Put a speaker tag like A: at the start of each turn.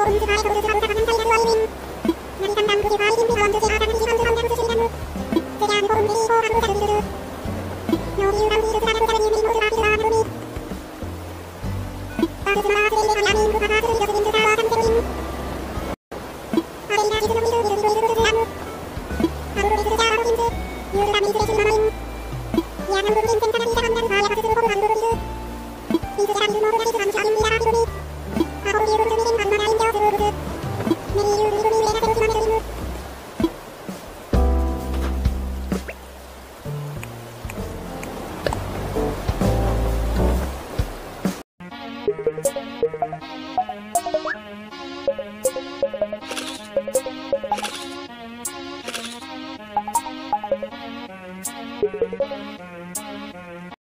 A: 我们正在同步直播。